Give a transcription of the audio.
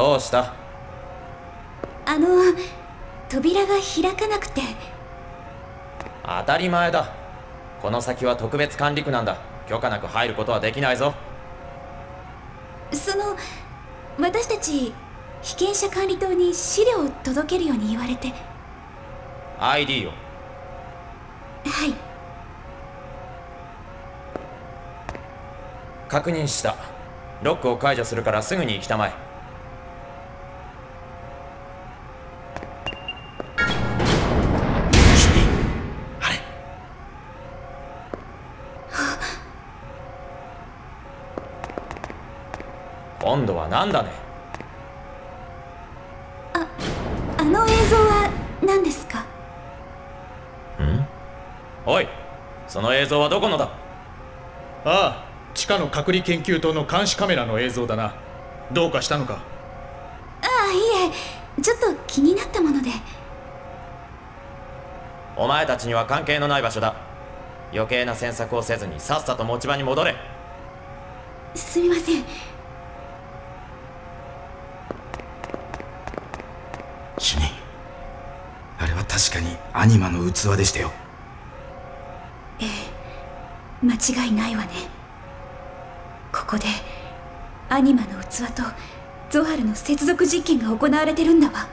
どうした？あの扉が開かなくて。当たり前だ。この先は特別管理区なんだ。許可なく入ることはできないぞ。その私たち被験者管理棟に資料を届けるように言われて。ID を。はい。確認した。ロックを解除するからすぐに行きたまえ今度は何だね？あの映像は何ですか？おいその映像はどこのだ？ああ地下の隔離研究棟の監視カメラの映像だな。どうかしたのか？ああいえちょっと気になったもので。お前たちには関係のない場所だ。余計な詮索をせずにさっさと持ち場に戻れ。すみません主任あれは確かにアニマの器でしたよ。ええ間違いないわね。ここでアニマの器とゾハルの接続実験が行われてるんだわ。